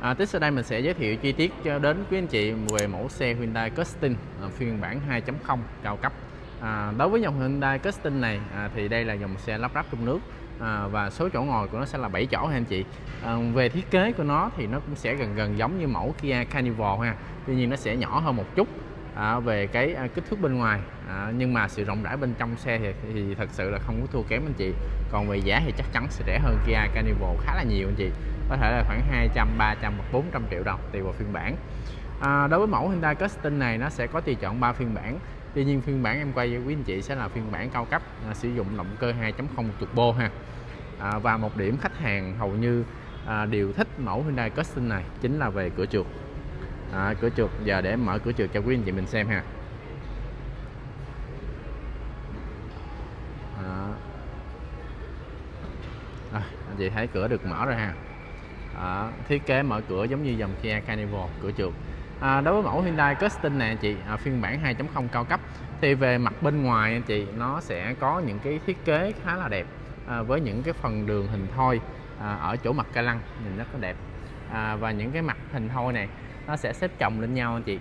À, tiếp sau đây mình sẽ giới thiệu chi tiết cho đến quý anh chị về mẫu xe Hyundai Custom à, phiên bản 2.0 cao cấp. À, đối với dòng Hyundai Custom này à, thì đây là dòng xe lắp ráp trong nước à, và số chỗ ngồi của nó sẽ là 7 chỗ ha anh chị. À, về thiết kế của nó thì nó cũng sẽ gần gần giống như mẫu Kia Carnival ha. Tuy nhiên nó sẽ nhỏ hơn một chút à, về cái à, kích thước bên ngoài à, nhưng mà sự rộng rãi bên trong xe thì, thì thật sự là không có thua kém anh chị còn về giá thì chắc chắn sẽ rẻ hơn Kia Carnival khá là nhiều anh chị có thể là khoảng 200 300 hoặc 400 triệu đồng tùy vào phiên bản. À, đối với mẫu Hyundai Custom này nó sẽ có tùy chọn 3 phiên bản. Tuy nhiên phiên bản em quay với quý anh chị sẽ là phiên bản cao cấp à, sử dụng động cơ 2.0 turbo ha. À, và một điểm khách hàng hầu như à, đều thích mẫu Hyundai Custom này chính là về cửa chuột. À, cửa chuột giờ để em mở cửa chuột cho quý anh chị mình xem ha. À, à anh chị thấy cửa được mở rồi ha à, thiết kế mở cửa giống như dòng Kia Carnival cửa trượt. À, đối với mẫu Hyundai Custom này chị à, phiên bản 2.0 cao cấp thì về mặt bên ngoài anh chị nó sẽ có những cái thiết kế khá là đẹp à, với những cái phần đường hình thoi à, ở chỗ mặt ca lăng nhìn rất là đẹp. À, và những cái mặt hình thoi này nó sẽ xếp chồng lên nhau anh chị.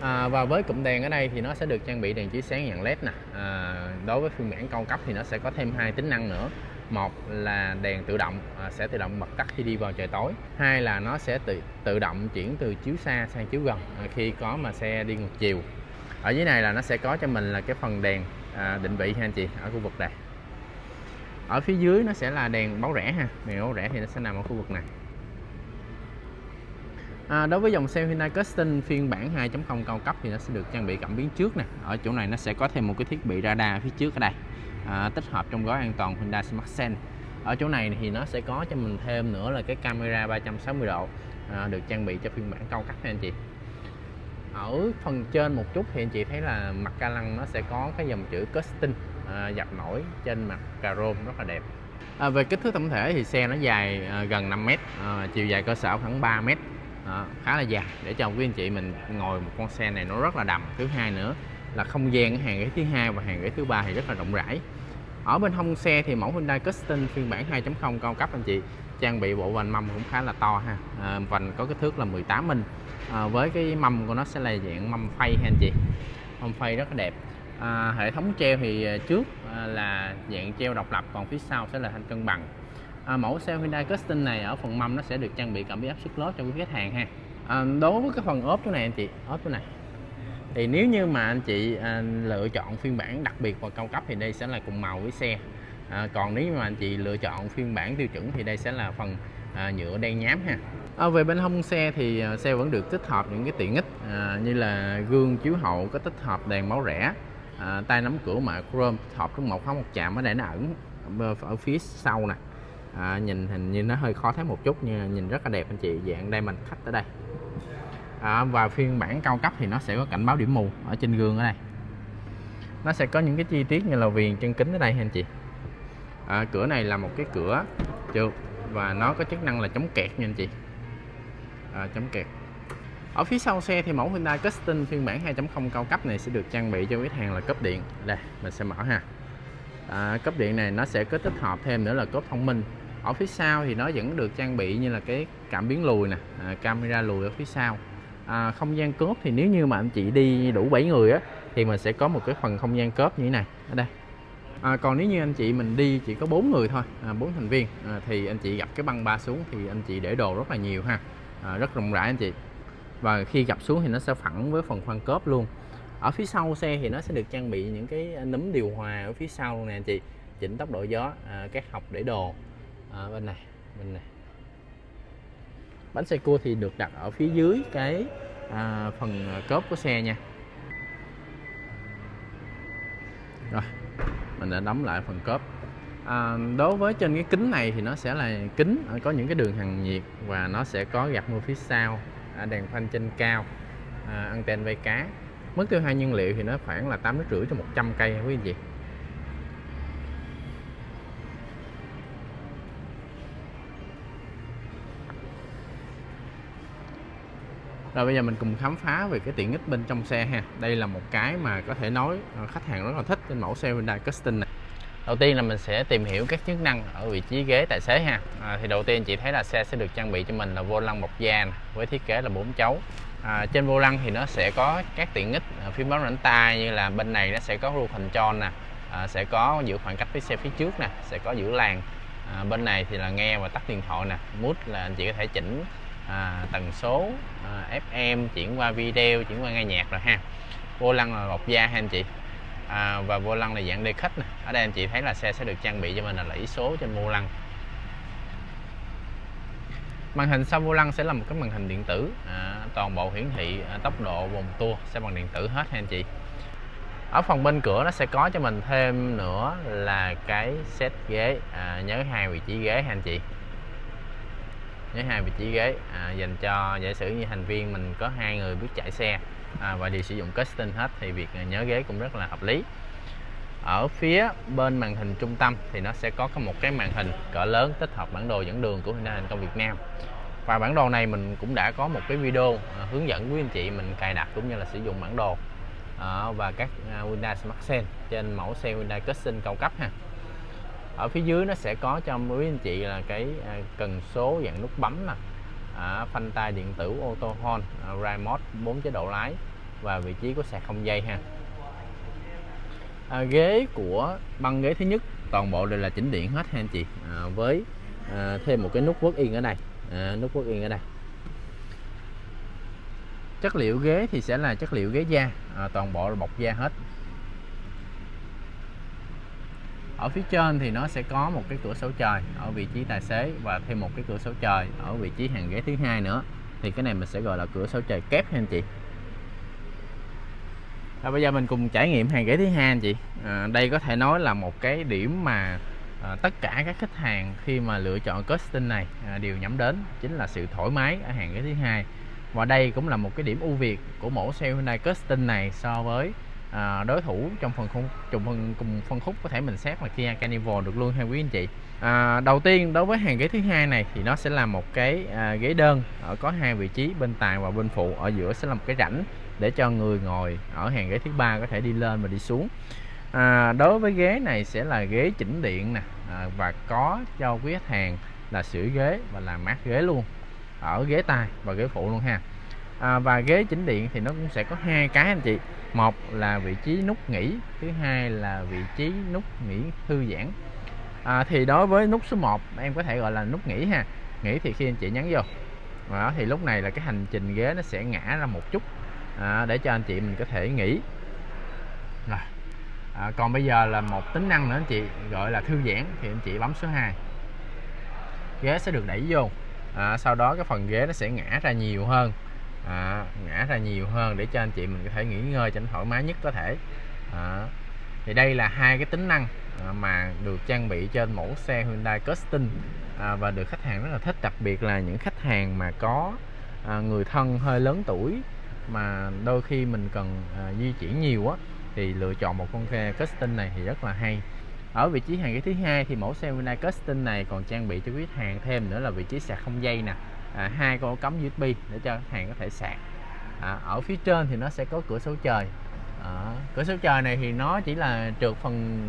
À, và với cụm đèn ở đây thì nó sẽ được trang bị đèn chiếu sáng dạng led nè. À, đối với phiên bản cao cấp thì nó sẽ có thêm hai tính năng nữa một là đèn tự động à, sẽ tự động bật tắt khi đi vào trời tối. Hai là nó sẽ tự tự động chuyển từ chiếu xa sang chiếu gần à, khi có mà xe đi ngược chiều. Ở dưới này là nó sẽ có cho mình là cái phần đèn à, định vị ha anh chị ở khu vực này. Ở phía dưới nó sẽ là đèn báo rẽ ha đèn báo rẽ thì nó sẽ nằm ở khu vực này. À, đối với dòng xe Hyundai Custom phiên bản 2.0 cao cấp thì nó sẽ được trang bị cảm biến trước nè. Ở chỗ này nó sẽ có thêm một cái thiết bị radar phía trước ở đây à, tích hợp trong gói an toàn Hyundai Smart Sense. Ở chỗ này thì nó sẽ có cho mình thêm nữa là cái camera 360 độ à, được trang bị cho phiên bản cao cấp nha anh chị. Ở phần trên một chút thì anh chị thấy là mặt ca lăng nó sẽ có cái dòng chữ Custom à, dập nổi trên mặt chrome rất là đẹp. À, về kích thước tổng thể thì xe nó dài à, gần 5 mét à, chiều dài cơ sở khoảng 3 mét à, khá là dài. Để cho quý anh chị mình ngồi một con xe này nó rất là đầm. Thứ hai nữa là không gian cái hàng ghế thứ hai và hàng ghế thứ ba thì rất là rộng rãi. Ở bên hông xe thì mẫu Hyundai Custom phiên bản 2.0 cao cấp anh chị. Trang bị bộ vành mâm cũng khá là to ha. À, vành có kích thước là 18 inch. À, với cái mâm của nó sẽ là dạng mâm phay ha anh chị. Mâm phay rất là đẹp. À, hệ thống treo thì à, trước à, là dạng treo độc lập còn phía sau sẽ là thanh cân bằng. À, mẫu xe Hyundai Custom này ở phần mâm nó sẽ được trang bị cảm biến áp suất lót cho quý khách hàng ha. À, đối với cái phần ốp chỗ này anh chị ốp chỗ này thì nếu như mà anh chị à, lựa chọn phiên bản đặc biệt và cao cấp thì đây sẽ là cùng màu với xe. À, còn nếu mà anh chị lựa chọn phiên bản tiêu chuẩn thì đây sẽ là phần à, nhựa đen nhám ha. À, về bên hông xe thì à, xe vẫn được tích hợp những cái tiện ích à, như là gương chiếu hậu có tích hợp đèn máu rẻ à, tay nắm cửa mạ chrome tích hợp trong một khóa một chạm ở đây nó ẩn ở phía sau nè. À, nhìn hình như nó hơi khó thấy một chút nhưng nhìn rất là đẹp anh chị dạng đây mình khách ở đây à, và phiên bản cao cấp thì nó sẽ có cảnh báo điểm mù ở trên gương ở đây. Nó sẽ có những cái chi tiết như là viền chân kính ở đây anh chị? À, cửa này là một cái cửa trượt và nó có chức năng là chống kẹt nha anh chị. À, chống kẹt. Ở phía sau xe thì mẫu Hyundai Custom phiên bản 2.0 cao cấp này sẽ được trang bị cho khách hàng là cấp điện. Đây mình sẽ mở ha. À, cấp điện này nó sẽ có tích hợp thêm nữa là cốp thông minh. Ở phía sau thì nó vẫn được trang bị như là cái cảm biến lùi nè à, camera lùi ở phía sau à, không gian cốp thì nếu như mà anh chị đi đủ 7 người á thì mình sẽ có một cái phần không gian cốp như thế này ở đây. À, còn nếu như anh chị mình đi chỉ có bốn người thôi à, bốn thành viên à, thì anh chị gặp cái băng ba xuống thì anh chị để đồ rất là nhiều ha. À, rất rộng rãi anh chị. Và khi gặp xuống thì nó sẽ phẳng với phần khoang cốp luôn. Ở phía sau xe thì nó sẽ được trang bị những cái à, nấm điều hòa ở phía sau luôn nè anh chị. Chỉnh tốc độ gió à, các học để đồ. À, bên này bên này. Bánh xe cua thì được đặt ở phía dưới cái à, phần à, cốp của xe nha. Rồi mình đã đóng lại phần cốp. À, đối với trên cái kính này thì nó sẽ là kính à, có những cái đường hàng nhiệt và nó sẽ có gạt mưa phía sau à, đèn phanh trên cao à, anten vây cá. Mức tiêu hao nhiên liệu thì nó khoảng là tám lít rưỡi cho 100 cây quý anh chị Rồi bây giờ mình cùng khám phá về cái tiện ích bên trong xe ha. Đây là một cái mà có thể nói ờ, khách hàng rất là thích trên mẫu xe Hyundai Custom này. đầu tiên là mình sẽ tìm hiểu các chức năng ở vị trí ghế tài xế ha à, thì đầu tiên chị thấy là xe sẽ được trang bị cho mình là vô lăng bọc da với thiết kế là bốn chấu à, trên vô lăng thì nó sẽ có các tiện ích ờ, à, phím bấm rảnh tay như là bên này nó sẽ có ruột hình tròn nè à, sẽ có giữ khoảng cách với xe phía trước nè sẽ có giữ làn à, bên này thì là nghe và tắt điện thoại nè mút là anh chị có thể chỉnh à, tần số à, FM chuyển qua video chuyển qua nghe nhạc rồi ha. Vô lăng là bọc da ha anh chị. À, và vô lăng là dạng đề khách nè. Ở đây anh chị thấy là xe sẽ được trang bị cho mình là lẫy số trên vô lăng. Màn hình sau vô lăng sẽ là một cái màn hình điện tử à, toàn bộ hiển thị à, tốc độ vòng tua sẽ bằng điện tử hết ha anh chị. Ở phần bên cửa nó sẽ có cho mình thêm nữa là cái set ghế. À, nhớ hai vị trí ghế ha anh chị nhớ hai vị trí ghế. À, dành cho giả sử như thành viên mình có hai người biết chạy xe à, và đều sử dụng custom hết thì việc nhớ ghế cũng rất là hợp lý. Ở phía bên màn hình trung tâm thì nó sẽ có một cái màn hình cỡ lớn tích hợp bản đồ dẫn đường của Hyundai Thành công Việt Nam. Và bản đồ này mình cũng đã có một cái video à, hướng dẫn quý anh chị mình cài đặt cũng như là sử dụng bản đồ à, và các à, Hyundai Smart Sense trên mẫu xe Hyundai Custom cao cấp ha ở phía dưới nó sẽ có cho quý anh chị là cái à, cần số dạng nút bấm nè à, phanh tay điện tử auto hold à, remote 4 chế độ lái và vị trí của sạc không dây ha. À, ghế của băng ghế thứ nhất toàn bộ đều là chỉnh điện hết ha anh chị. À, với à, thêm một cái nút quốc in ở đây à, nút quốc in ở đây. Chất liệu ghế thì sẽ là chất liệu ghế da à, toàn bộ là bọc da hết ở phía trên thì nó sẽ có một cái cửa sổ trời ở vị trí tài xế và thêm một cái cửa sổ trời ở vị trí hàng ghế thứ hai nữa. Thì cái này mình sẽ gọi là cửa sổ trời kép ha anh chị. Và bây giờ mình cùng trải nghiệm hàng ghế thứ hai anh chị. À, đây có thể nói là một cái điểm mà à, tất cả các khách hàng khi mà lựa chọn custom này à, đều nhắm đến chính là sự thoải mái ở hàng ghế thứ hai. Và đây cũng là một cái điểm ưu việt của mẫu xe Hyundai Custom này so với à, đối thủ trong phần khung trùng phần cùng phân khúc có thể mình xét là Kia Carnival được luôn ha quý anh chị? À, đầu tiên đối với hàng ghế thứ hai này thì nó sẽ là một cái à, ghế đơn ở có hai vị trí bên tài và bên phụ. Ở giữa sẽ là một cái rãnh để cho người ngồi ở hàng ghế thứ ba có thể đi lên và đi xuống. À, đối với ghế này sẽ là ghế chỉnh điện nè à, và có cho quý khách hàng là sửa ghế và làm mát ghế luôn. Ở ghế tài và ghế phụ luôn ha à, và ghế chỉnh điện thì nó cũng sẽ có hai cái anh chị. Một là vị trí nút nghỉ thứ hai là vị trí nút nghỉ thư giãn. À, thì đối với nút số 1 em có thể gọi là nút nghỉ ha. Nghỉ thì khi anh chị nhấn vô. Đó, thì lúc này là cái hành trình ghế nó sẽ ngã ra một chút. À, để cho anh chị mình có thể nghỉ. Rồi. À, còn bây giờ là một tính năng nữa anh chị gọi là thư giãn thì anh chị bấm số 2 ghế sẽ được đẩy vô. À, sau đó cái phần ghế nó sẽ ngã ra nhiều hơn à, ngã ra nhiều hơn để cho anh chị mình có thể nghỉ ngơi cho nó thoải mái nhất có thể. À, thì đây là hai cái tính năng à, mà được trang bị trên mẫu xe Hyundai Custom. À, và được khách hàng rất là thích đặc biệt là những khách hàng mà có à, người thân hơi lớn tuổi mà đôi khi mình cần à, di chuyển nhiều á thì lựa chọn một con xe custom này thì rất là hay. Ở vị trí hàng ghế thứ hai thì mẫu xe Hyundai Custom này còn trang bị cho quý khách hàng thêm nữa là vị trí sạc không dây nè à, hai con cắm USB để cho khách hàng có thể sạc. À, ở phía trên thì nó sẽ có cửa sổ trời. À, cửa sổ trời này thì nó chỉ là trượt phần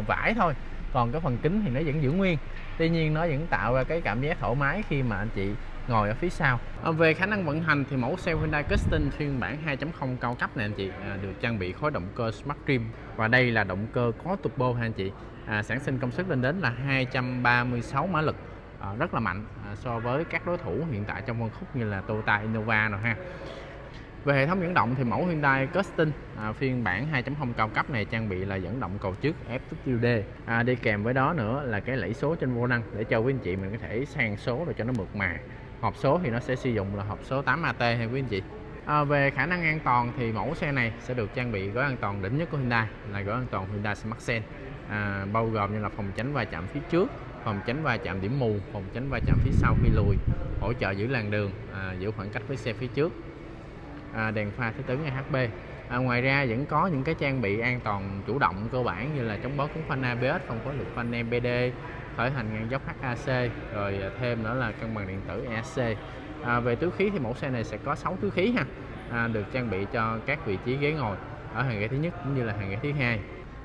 uh, vải thôi còn cái phần kính thì nó vẫn giữ nguyên. Tuy nhiên nó vẫn tạo ra cái cảm giác thoải mái khi mà anh chị ngồi ở phía sau. À, về khả năng vận hành thì mẫu xe Hyundai Custom phiên bản 2.0 cao cấp này anh chị à, được trang bị khối động cơ Smart Trim. Và đây là động cơ có turbo ha anh chị. À, sản sinh công suất lên đến là 236 mã lực. Ờ, rất là mạnh ờ, so với các đối thủ hiện tại trong phân khúc như là Toyota Innova rồi ha. Về hệ thống dẫn động thì mẫu Hyundai Custom à, phiên bản 2.0 cao cấp này trang bị là dẫn động cầu trước FWD à, đi kèm với đó nữa là cái lẫy số trên vô lăng để cho quý anh chị mình có thể sang số rồi cho nó mượt mà. Hộp số thì nó sẽ sử dụng là hộp số 8AT hay quý anh chị. À, về khả năng an toàn thì mẫu xe này sẽ được trang bị gói an toàn đỉnh nhất của Hyundai là gói an toàn Hyundai Smart Sense à, bao gồm như là phòng tránh va chạm phía trước phòng tránh va chạm điểm mù phòng tránh va chạm phía sau khi lùi hỗ trợ giữ làn đường à, giữ khoảng cách với xe phía trước. À, đèn pha thứ tấn AHB à, ngoài ra vẫn có những cái trang bị an toàn chủ động cơ bản như là chống bó cứng phanh ABS phòng phối lực phanh MBD khởi hành ngang dốc HAC rồi à, thêm nữa là cân bằng điện tử ESC à, về túi khí thì mẫu xe này sẽ có 6 túi khí ha. À, được trang bị cho các vị trí ghế ngồi ở hàng ghế thứ nhất cũng như là hàng ghế thứ hai.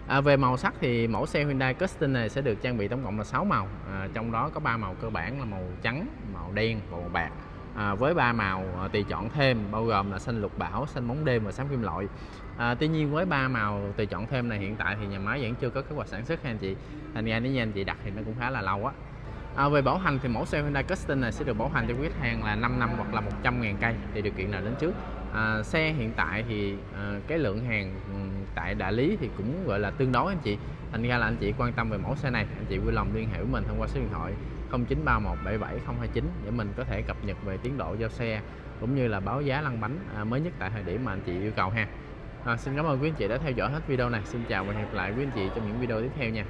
À, về màu sắc thì mẫu xe Hyundai Custom này sẽ được trang bị tổng cộng là 6 màu. À, trong đó có 3 màu cơ bản là màu trắng màu đen và màu bạc. À, với ba màu à, tùy chọn thêm bao gồm là xanh lục bảo xanh bóng đêm và xám kim loại. À, tuy nhiên với ba màu tùy chọn thêm này hiện tại thì nhà máy vẫn chưa có kế hoạch sản xuất ha anh chị. Thành ra nếu như anh chị đặt thì nó cũng khá là lâu á. À, về bảo hành thì mẫu xe Hyundai Custom này sẽ được bảo hành cho khách hàng là 5 năm hoặc là 100 ngàn cây thì điều kiện nào đến trước à, xe hiện tại thì à, cái lượng hàng ừ, tại đại lý thì cũng gọi là tương đối anh chị. Thành ra là anh chị quan tâm về mẫu xe này anh chị vui lòng liên hệ với mình thông qua số điện thoại 0931777029 để mình có thể cập nhật về tiến độ giao xe cũng như là báo giá lăn bánh à, mới nhất tại thời điểm mà anh chị yêu cầu ha. À, xin cảm ơn quý anh chị đã theo dõi hết video này. Xin chào và hẹn gặp lại quý anh chị trong những video tiếp theo nha.